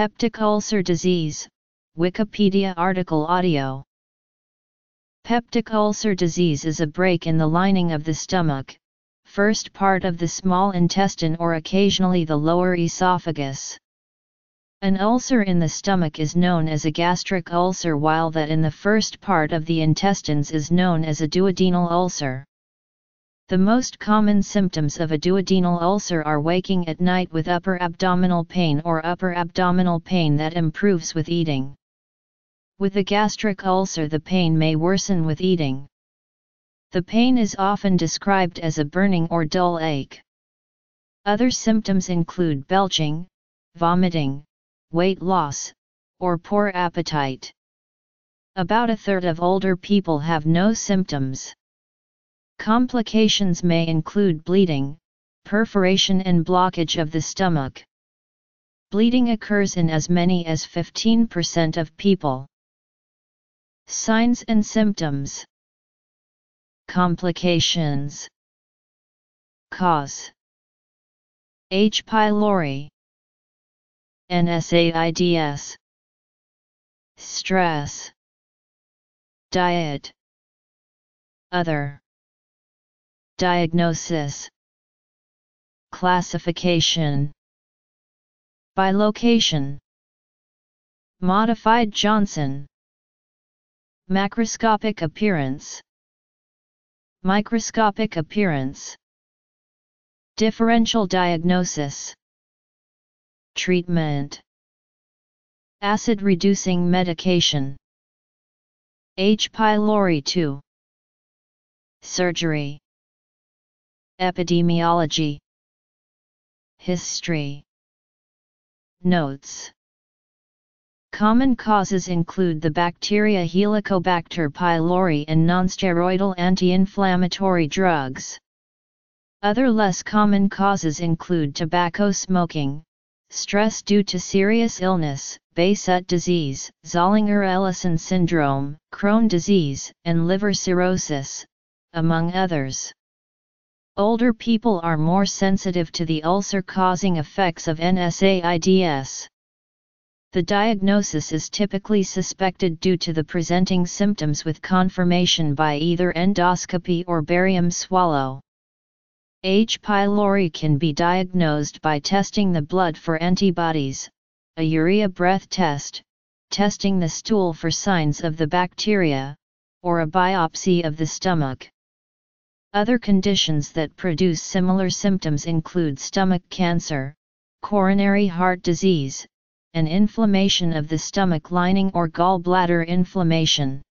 Peptic ulcer disease, Wikipedia article audio. Peptic ulcer disease is a break in the lining of the stomach, first part of the small intestine or occasionally the lower esophagus. An ulcer in the stomach is known as a gastric ulcer while that in the first part of the intestines is known as a duodenal ulcer. The most common symptoms of a duodenal ulcer are waking at night with upper abdominal pain or upper abdominal pain that improves with eating. With a gastric ulcer the pain may worsen with eating. The pain is often described as a burning or dull ache. Other symptoms include belching, vomiting, weight loss, or poor appetite. About a third of older people have no symptoms. Complications may include bleeding, perforation and blockage of the stomach. Bleeding occurs in as many as 15% of people. Signs and symptoms. Complications. Cause. H. pylori. NSAIDS Stress. Diet. Other Diagnosis. Classification. By location. Modified Johnson. Macroscopic appearance. Microscopic appearance. Differential diagnosis. Treatment. Acid-reducing medication. H. pylori 2 Surgery Epidemiology History Notes Common causes include the bacteria Helicobacter pylori and nonsteroidal anti-inflammatory drugs. Other less common causes include tobacco smoking, stress due to serious illness, Behçet disease, Zollinger-Ellison syndrome, Crohn disease, and liver cirrhosis, among others. Older people are more sensitive to the ulcer-causing effects of NSAIDs. The diagnosis is typically suspected due to the presenting symptoms with confirmation by either endoscopy or barium swallow. H. pylori can be diagnosed by testing the blood for antibodies, a urea breath test, testing the stool for signs of the bacteria, or a biopsy of the stomach. Other conditions that produce similar symptoms include stomach cancer, coronary heart disease, and inflammation of the stomach lining or gallbladder inflammation.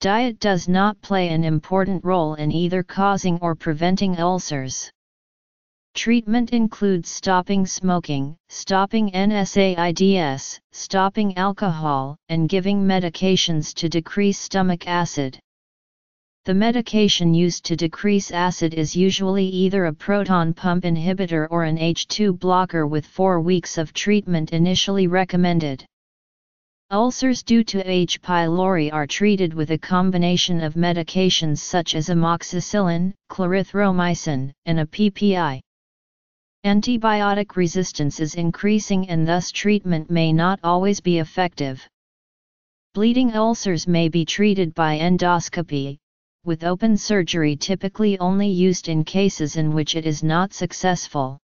Diet does not play an important role in either causing or preventing ulcers. Treatment includes stopping smoking, stopping NSAIDs, stopping alcohol, and giving medications to decrease stomach acid. The medication used to decrease acid is usually either a proton pump inhibitor or an H2 blocker with 4 weeks of treatment initially recommended. Ulcers due to H. pylori are treated with a combination of medications such as amoxicillin, clarithromycin, and a PPI. Antibiotic resistance is increasing and thus treatment may not always be effective. Bleeding ulcers may be treated by endoscopy, with open surgery typically only used in cases in which it is not successful.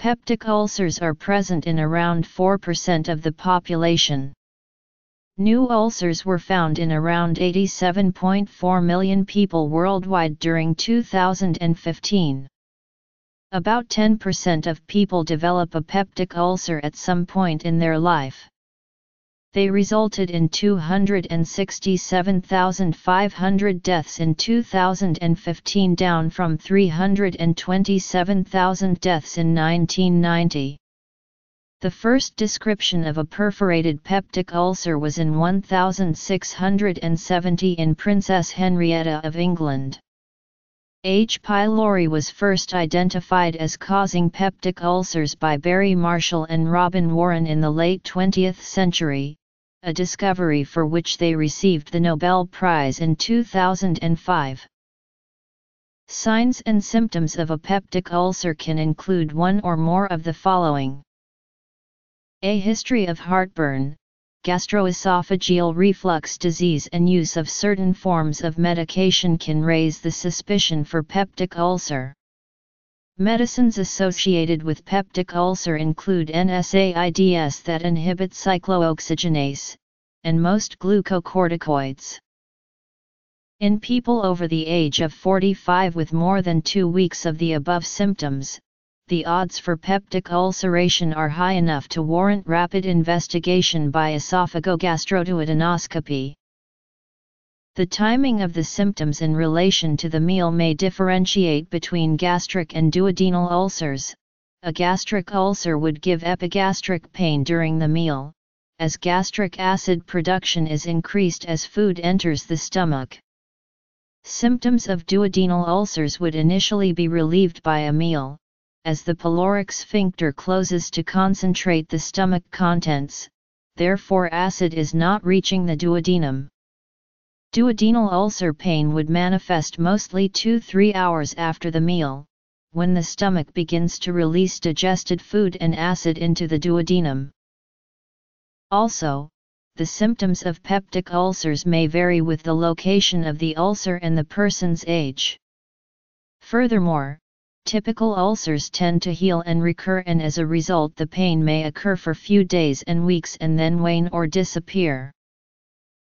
Peptic ulcers are present in around 4% of the population. New ulcers were found in around 87.4 million people worldwide during 2015. About 10% of people develop a peptic ulcer at some point in their life they resulted in 267,500 deaths in 2015 down from 327,000 deaths in 1990. The first description of a perforated peptic ulcer was in 1670 in Princess Henrietta of England. H. pylori was first identified as causing peptic ulcers by Barry Marshall and Robin Warren in the late 20th century, a discovery for which they received the Nobel Prize in 2005. Signs and symptoms of a peptic ulcer can include one or more of the following. A history of heartburn, gastroesophageal reflux disease and use of certain forms of medication can raise the suspicion for peptic ulcer. Medicines associated with peptic ulcer include NSAIDs that inhibit cyclooxygenase, and most glucocorticoids. In people over the age of 45 with more than two weeks of the above symptoms, the odds for peptic ulceration are high enough to warrant rapid investigation by esophagogastroduodenoscopy. The timing of the symptoms in relation to the meal may differentiate between gastric and duodenal ulcers. A gastric ulcer would give epigastric pain during the meal, as gastric acid production is increased as food enters the stomach. Symptoms of duodenal ulcers would initially be relieved by a meal, as the pyloric sphincter closes to concentrate the stomach contents, therefore acid is not reaching the duodenum. Duodenal ulcer pain would manifest mostly 2-3 hours after the meal, when the stomach begins to release digested food and acid into the duodenum. Also, the symptoms of peptic ulcers may vary with the location of the ulcer and the person's age. Furthermore, typical ulcers tend to heal and recur and as a result the pain may occur for few days and weeks and then wane or disappear.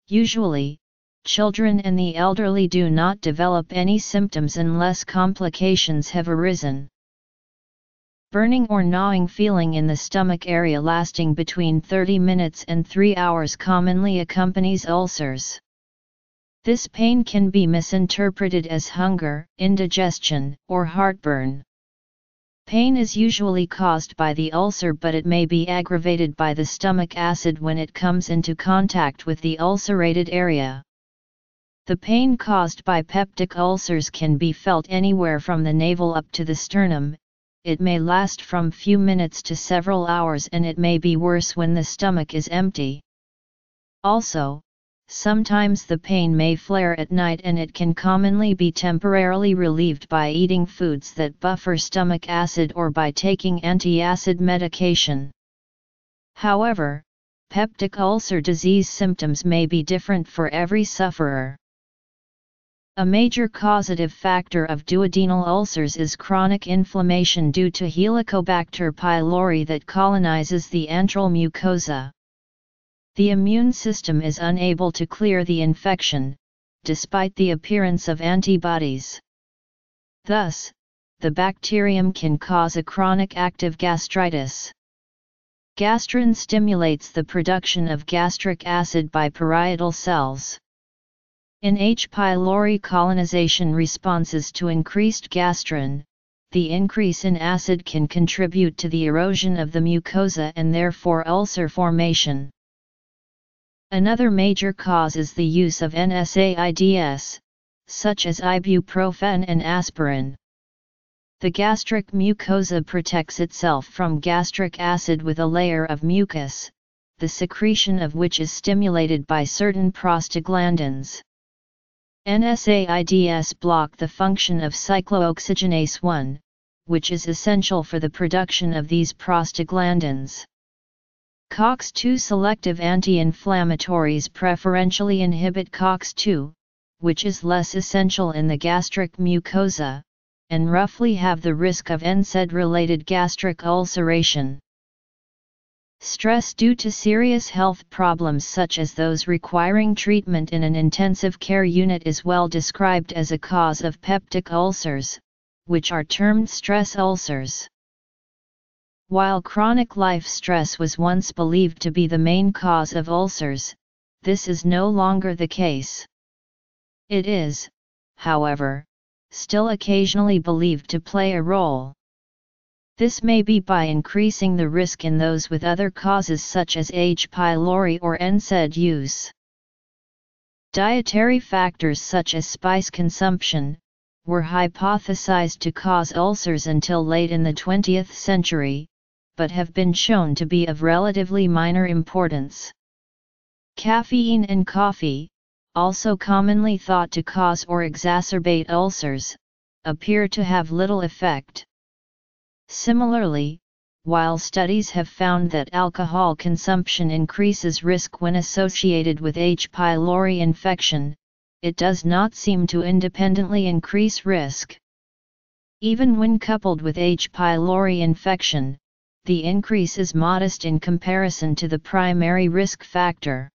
Usually, children and the elderly do not develop any symptoms unless complications have arisen. Burning or gnawing feeling in the stomach area lasting between 30 minutes and 3 hours commonly accompanies ulcers. This pain can be misinterpreted as hunger, indigestion, or heartburn. Pain is usually caused by the ulcer but it may be aggravated by the stomach acid when it comes into contact with the ulcerated area. The pain caused by peptic ulcers can be felt anywhere from the navel up to the sternum, it may last from few minutes to several hours and it may be worse when the stomach is empty. Also, sometimes the pain may flare at night and it can commonly be temporarily relieved by eating foods that buffer stomach acid or by taking anti-acid medication. However, peptic ulcer disease symptoms may be different for every sufferer. A major causative factor of duodenal ulcers is chronic inflammation due to Helicobacter pylori that colonizes the antral mucosa. The immune system is unable to clear the infection, despite the appearance of antibodies. Thus, the bacterium can cause a chronic active gastritis. Gastrin stimulates the production of gastric acid by parietal cells. In H. pylori colonization responses to increased gastrin, the increase in acid can contribute to the erosion of the mucosa and therefore ulcer formation. Another major cause is the use of NSAIDs, such as ibuprofen and aspirin. The gastric mucosa protects itself from gastric acid with a layer of mucus, the secretion of which is stimulated by certain prostaglandins. NSAIDs block the function of cyclooxygenase 1, which is essential for the production of these prostaglandins. COX-2 selective anti-inflammatories preferentially inhibit COX-2, which is less essential in the gastric mucosa, and roughly have the risk of NSAID-related gastric ulceration. Stress due to serious health problems such as those requiring treatment in an intensive care unit is well described as a cause of peptic ulcers, which are termed stress ulcers. While chronic life stress was once believed to be the main cause of ulcers, this is no longer the case. It is, however, still occasionally believed to play a role. This may be by increasing the risk in those with other causes such as H. pylori or NSAID use. Dietary factors such as spice consumption, were hypothesized to cause ulcers until late in the 20th century, but have been shown to be of relatively minor importance. Caffeine and coffee, also commonly thought to cause or exacerbate ulcers, appear to have little effect. Similarly, while studies have found that alcohol consumption increases risk when associated with H. pylori infection, it does not seem to independently increase risk. Even when coupled with H. pylori infection, the increase is modest in comparison to the primary risk factor.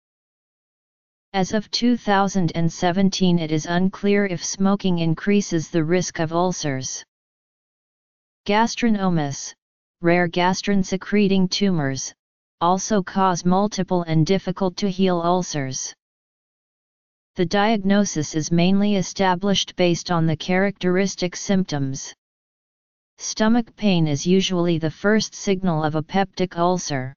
As of 2017 it is unclear if smoking increases the risk of ulcers. Gastrinomas, rare gastrin-secreting tumors, also cause multiple and difficult to heal ulcers. The diagnosis is mainly established based on the characteristic symptoms. Stomach pain is usually the first signal of a peptic ulcer.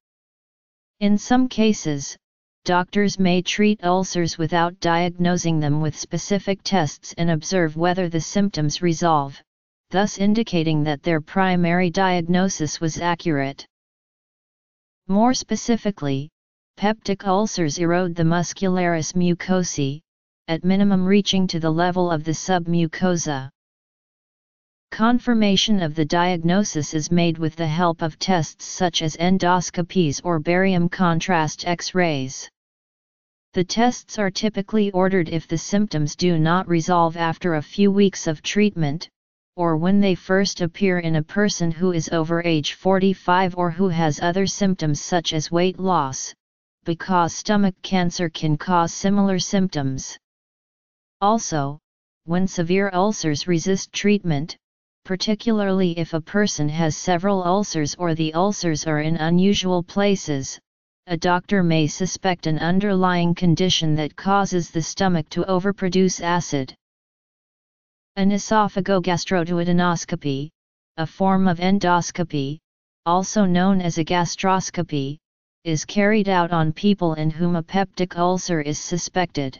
In some cases, doctors may treat ulcers without diagnosing them with specific tests and observe whether the symptoms resolve thus indicating that their primary diagnosis was accurate. More specifically, peptic ulcers erode the muscularis mucosae, at minimum reaching to the level of the submucosa. Confirmation of the diagnosis is made with the help of tests such as endoscopies or barium contrast X-rays. The tests are typically ordered if the symptoms do not resolve after a few weeks of treatment, or when they first appear in a person who is over age 45 or who has other symptoms such as weight loss, because stomach cancer can cause similar symptoms. Also, when severe ulcers resist treatment, particularly if a person has several ulcers or the ulcers are in unusual places, a doctor may suspect an underlying condition that causes the stomach to overproduce acid. An esophagogastroduodenoscopy, a form of endoscopy, also known as a gastroscopy, is carried out on people in whom a peptic ulcer is suspected.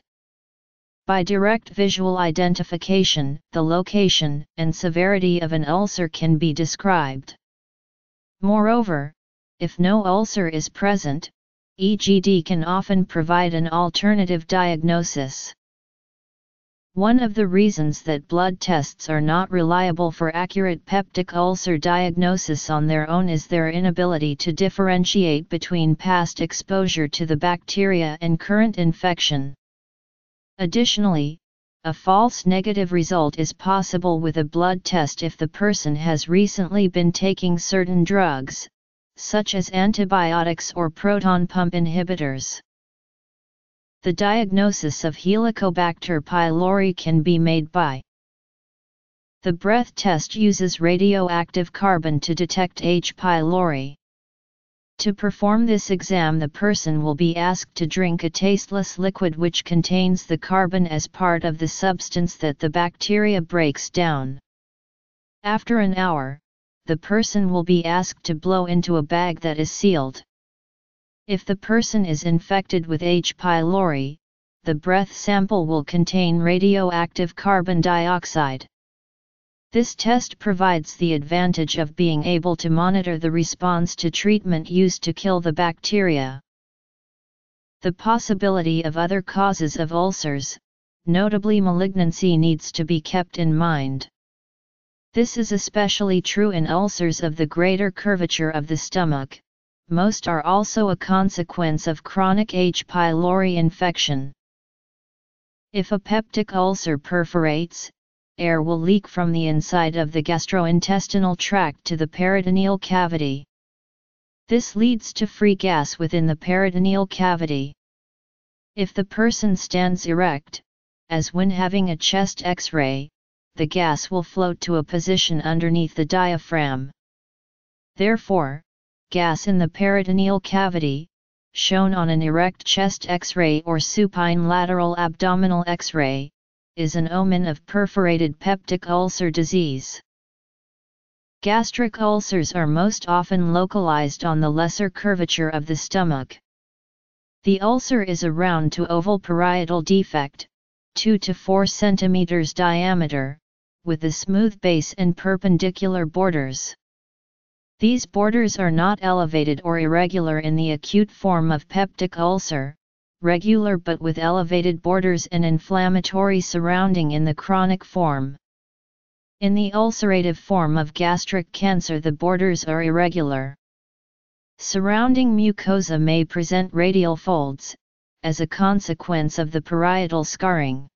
By direct visual identification, the location and severity of an ulcer can be described. Moreover, if no ulcer is present, EGD can often provide an alternative diagnosis. One of the reasons that blood tests are not reliable for accurate peptic ulcer diagnosis on their own is their inability to differentiate between past exposure to the bacteria and current infection. Additionally, a false negative result is possible with a blood test if the person has recently been taking certain drugs, such as antibiotics or proton pump inhibitors. The diagnosis of Helicobacter pylori can be made by The breath test uses radioactive carbon to detect H. pylori. To perform this exam the person will be asked to drink a tasteless liquid which contains the carbon as part of the substance that the bacteria breaks down. After an hour, the person will be asked to blow into a bag that is sealed. If the person is infected with H. pylori, the breath sample will contain radioactive carbon dioxide. This test provides the advantage of being able to monitor the response to treatment used to kill the bacteria. The possibility of other causes of ulcers, notably malignancy needs to be kept in mind. This is especially true in ulcers of the greater curvature of the stomach, most are also a consequence of chronic H. pylori infection. If a peptic ulcer perforates, air will leak from the inside of the gastrointestinal tract to the peritoneal cavity. This leads to free gas within the peritoneal cavity. If the person stands erect, as when having a chest x-ray, the gas will float to a position underneath the diaphragm. Therefore, gas in the peritoneal cavity, shown on an erect chest X-ray or supine lateral abdominal X-ray, is an omen of perforated peptic ulcer disease. Gastric ulcers are most often localized on the lesser curvature of the stomach. The ulcer is a round to oval parietal defect, 2 to 4 cm diameter, with a smooth base and perpendicular borders. These borders are not elevated or irregular in the acute form of peptic ulcer, regular but with elevated borders and inflammatory surrounding in the chronic form. In the ulcerative form of gastric cancer the borders are irregular. Surrounding mucosa may present radial folds, as a consequence of the parietal scarring.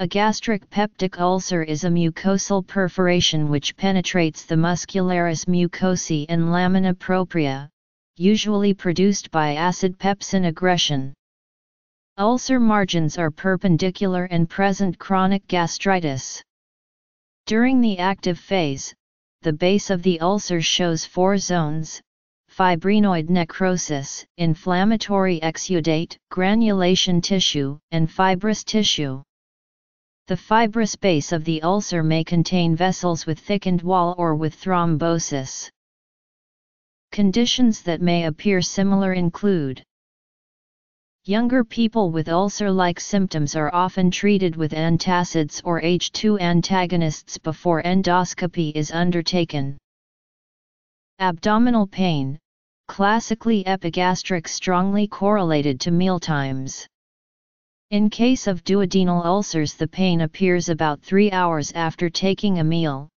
A gastric peptic ulcer is a mucosal perforation which penetrates the muscularis mucosae and lamina propria, usually produced by acid pepsin aggression. Ulcer margins are perpendicular and present chronic gastritis. During the active phase, the base of the ulcer shows four zones, fibrinoid necrosis, inflammatory exudate, granulation tissue, and fibrous tissue. The fibrous base of the ulcer may contain vessels with thickened wall or with thrombosis. Conditions that may appear similar include Younger people with ulcer-like symptoms are often treated with antacids or H2 antagonists before endoscopy is undertaken. Abdominal pain, classically epigastric strongly correlated to mealtimes. In case of duodenal ulcers the pain appears about 3 hours after taking a meal,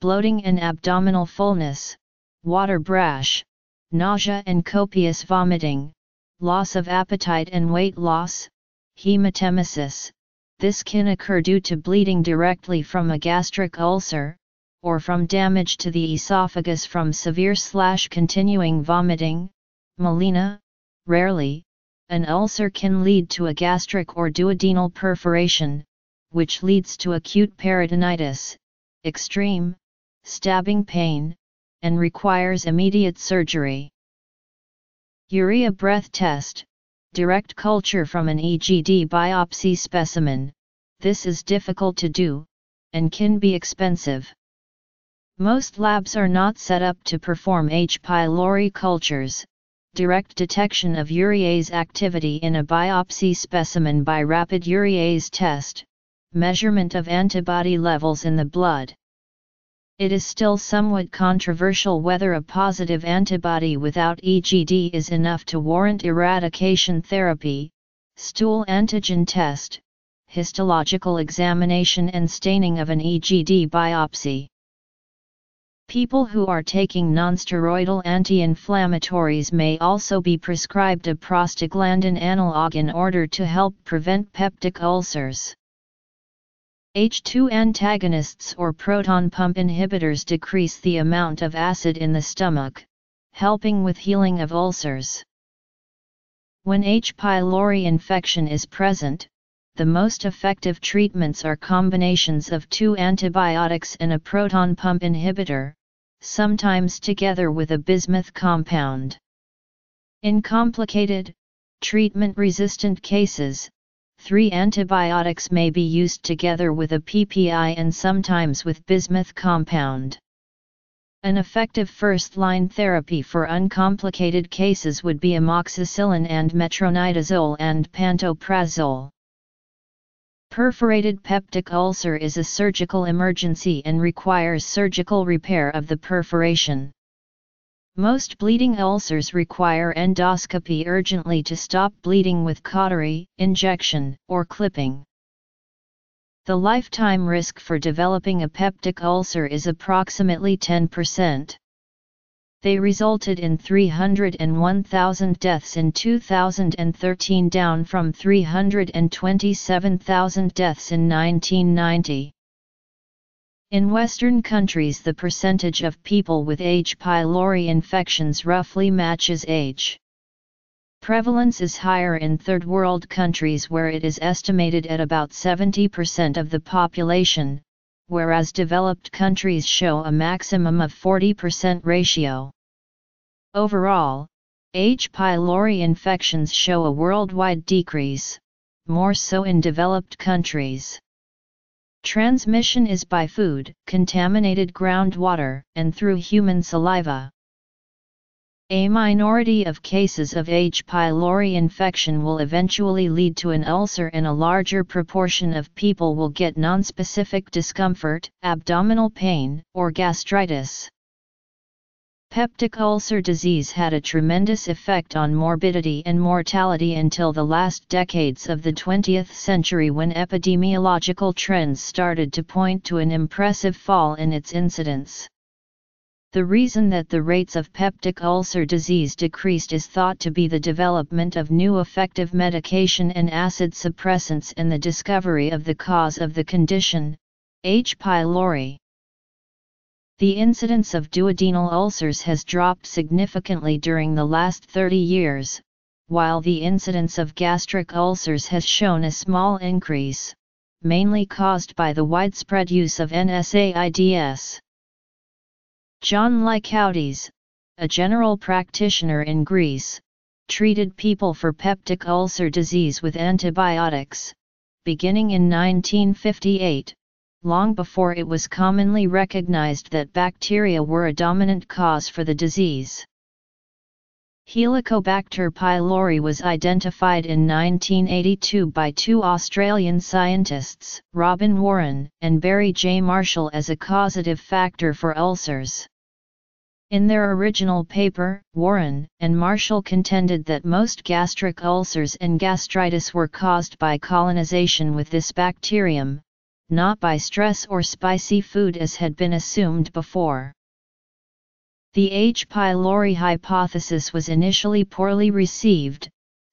bloating and abdominal fullness, water brash, nausea and copious vomiting, loss of appetite and weight loss, hematemesis. This can occur due to bleeding directly from a gastric ulcer, or from damage to the esophagus from severe slash continuing vomiting, melena, rarely, an ulcer can lead to a gastric or duodenal perforation, which leads to acute peritonitis, extreme, stabbing pain, and requires immediate surgery. Urea breath test, direct culture from an EGD biopsy specimen, this is difficult to do, and can be expensive. Most labs are not set up to perform H. pylori cultures, direct detection of urease activity in a biopsy specimen by rapid urease test, measurement of antibody levels in the blood. It is still somewhat controversial whether a positive antibody without EGD is enough to warrant eradication therapy, stool antigen test, histological examination and staining of an EGD biopsy. People who are taking nonsteroidal anti-inflammatories may also be prescribed a prostaglandin analog in order to help prevent peptic ulcers. H2 antagonists or proton pump inhibitors decrease the amount of acid in the stomach, helping with healing of ulcers. When H. pylori infection is present, the most effective treatments are combinations of two antibiotics and a proton pump inhibitor, sometimes together with a bismuth compound. In complicated, treatment-resistant cases, three antibiotics may be used together with a PPI and sometimes with bismuth compound. An effective first-line therapy for uncomplicated cases would be amoxicillin and metronidazole and pantoprazole. Perforated peptic ulcer is a surgical emergency and requires surgical repair of the perforation. Most bleeding ulcers require endoscopy urgently to stop bleeding with cautery, injection, or clipping. The lifetime risk for developing a peptic ulcer is approximately 10%. They resulted in 301,000 deaths in 2013 down from 327,000 deaths in 1990. In Western countries the percentage of people with H. pylori infections roughly matches age. Prevalence is higher in third world countries where it is estimated at about 70% of the population, whereas developed countries show a maximum of 40% ratio. Overall, H. pylori infections show a worldwide decrease, more so in developed countries. Transmission is by food, contaminated groundwater, and through human saliva. A minority of cases of H. pylori infection will eventually lead to an ulcer and a larger proportion of people will get nonspecific discomfort, abdominal pain, or gastritis. Peptic ulcer disease had a tremendous effect on morbidity and mortality until the last decades of the 20th century when epidemiological trends started to point to an impressive fall in its incidence. The reason that the rates of peptic ulcer disease decreased is thought to be the development of new effective medication and acid suppressants and the discovery of the cause of the condition, H. pylori. The incidence of duodenal ulcers has dropped significantly during the last 30 years, while the incidence of gastric ulcers has shown a small increase, mainly caused by the widespread use of NSAIDs. John Lykoudis, a general practitioner in Greece, treated people for peptic ulcer disease with antibiotics, beginning in 1958, long before it was commonly recognized that bacteria were a dominant cause for the disease. Helicobacter pylori was identified in 1982 by two Australian scientists, Robin Warren and Barry J. Marshall as a causative factor for ulcers. In their original paper, Warren and Marshall contended that most gastric ulcers and gastritis were caused by colonization with this bacterium, not by stress or spicy food as had been assumed before. The H. pylori hypothesis was initially poorly received,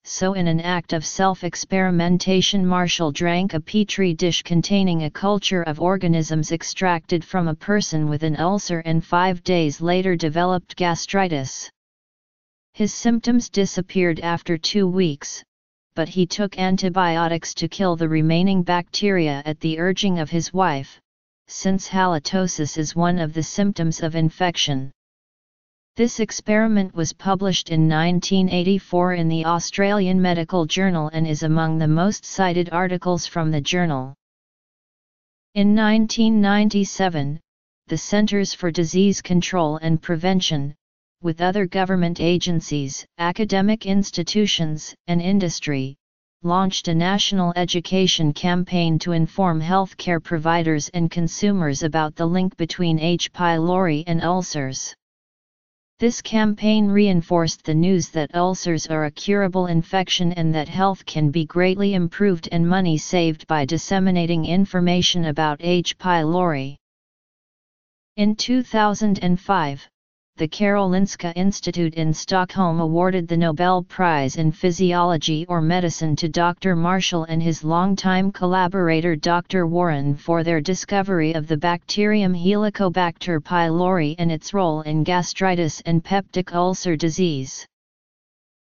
so in an act of self-experimentation Marshall drank a petri dish containing a culture of organisms extracted from a person with an ulcer and five days later developed gastritis. His symptoms disappeared after two weeks, but he took antibiotics to kill the remaining bacteria at the urging of his wife, since halitosis is one of the symptoms of infection. This experiment was published in 1984 in the Australian Medical Journal and is among the most cited articles from the journal. In 1997, the Centers for Disease Control and Prevention, with other government agencies, academic institutions, and industry, launched a national education campaign to inform healthcare providers and consumers about the link between H. pylori and ulcers. This campaign reinforced the news that ulcers are a curable infection and that health can be greatly improved and money saved by disseminating information about H. pylori. In 2005, the Karolinska Institute in Stockholm awarded the Nobel Prize in Physiology or Medicine to Dr. Marshall and his longtime collaborator Dr. Warren for their discovery of the bacterium Helicobacter pylori and its role in gastritis and peptic ulcer disease.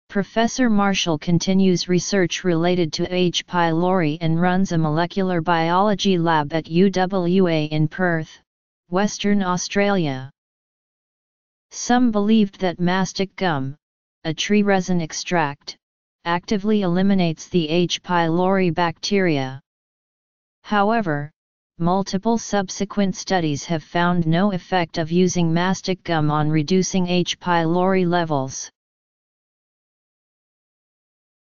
Professor Marshall continues research related to H. pylori and runs a molecular biology lab at UWA in Perth, Western Australia. Some believed that mastic gum, a tree resin extract, actively eliminates the H. pylori bacteria. However, multiple subsequent studies have found no effect of using mastic gum on reducing H. pylori levels.